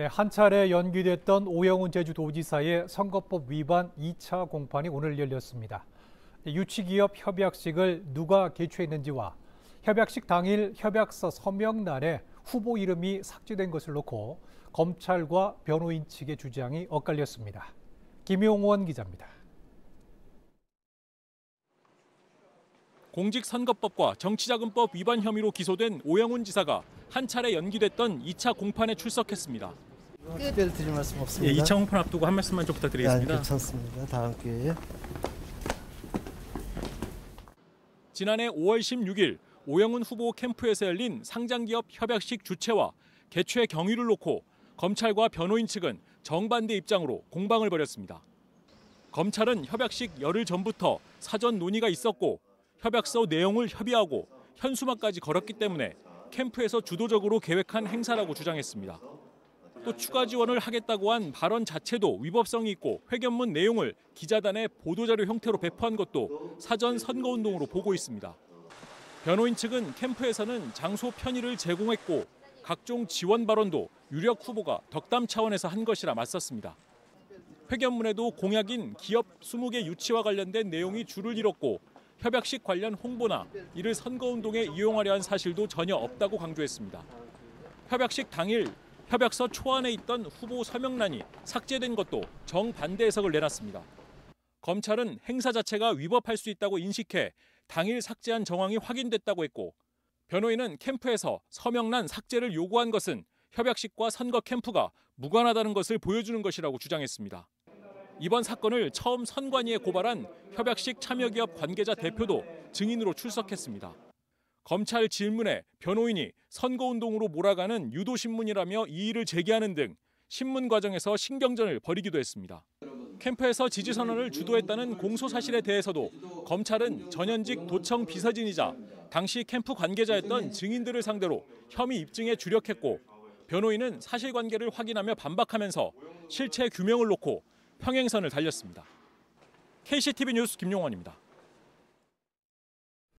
네, 한 차례 연기됐던 오영훈 제주도지사의 선거법 위반 2차 공판이 오늘 열렸습니다. 네, 유치기업 협약식을 누가 개최했는지와 협약식 당일 협약서 서명란에 후보 이름이 삭제된 것을 놓고 검찰과 변호인 측의 주장이 엇갈렸습니다. 김용원 기자입니다. 공직선거법과 정치자금법 위반 혐의로 기소된 오영훈 지사가 한 차례 연기됐던 2차 공판에 출석했습니다. 특별 드릴 말씀 예, 없습니다. 2차 공판 앞두고 한 말씀만 좀 네, 부탁드리겠습니다. 괜찮습니다. 다음 기회에. 지난해 5월 16일 오영훈 후보 캠프에서 열린 상장기업 협약식 주최와 개최 경위를 놓고 검찰과 변호인 측은 정반대 입장으로 공방을 벌였습니다. 검찰은 협약식 열흘 전부터 사전 논의가 있었고 협약서 내용을 협의하고 현수막까지 걸었기 때문에 캠프에서 주도적으로 계획한 행사라고 주장했습니다. 또 추가 지원을 하겠다고 한 발언 자체도 위법성이 있고 회견문 내용을 기자단에 보도자료 형태로 배포한 것도 사전 선거운동으로 보고 있습니다. 변호인 측은 캠프에서는 장소 편의를 제공했고 각종 지원 발언도 유력 후보가 덕담 차원에서 한 것이라 맞섰습니다. 회견문에도 공약인 기업 20개 유치와 관련된 내용이 줄을 잃었고 협약식 관련 홍보나 이를 선거운동에 이용하려 한 사실도 전혀 없다고 강조했습니다. 협약식 당일 협약서 초안에 있던 후보 서명란이 삭제된 것도 정반대 해석을 내놨습니다. 검찰은 행사 자체가 위법할 수 있다고 인식해 당일 삭제한 정황이 확인됐다고 했고 변호인은 캠프에서 서명란 삭제를 요구한 것은 협약식과 선거 캠프가 무관하다는 것을 보여주는 것이라고 주장했습니다. 이번 사건을 처음 선관위에 고발한 협약식 참여기업 관계자 대표도 증인으로 출석했습니다. 검찰 질문에 변호인이 선거운동으로 몰아가는 유도신문이라며 이의를 제기하는 등 신문 과정에서 신경전을 벌이기도 했습니다. 캠프에서 지지선언을 주도했다는 공소 사실에 대해서도 검찰은 전현직 도청 비서진이자 당시 캠프 관계자였던 증인들을 상대로 혐의 입증에 주력했고 변호인은 사실관계를 확인하며 반박하면서 실체 규명을 놓고 평행선을 달렸습니다. KCTV 뉴스 김용원입니다.